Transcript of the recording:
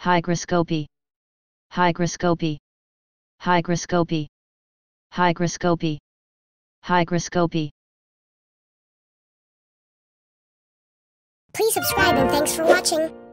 hygroscopy hygroscopy hygroscopy hygroscopy hygroscopy Please subscribe and thanks for watching.